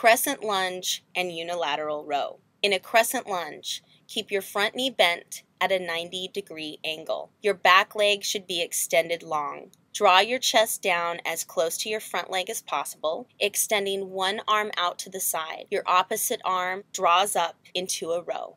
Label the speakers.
Speaker 1: crescent lunge, and unilateral row. In a crescent lunge, keep your front knee bent at a 90 degree angle. Your back leg should be extended long. Draw your chest down as close to your front leg as possible, extending one arm out to the side. Your opposite arm draws up into a row.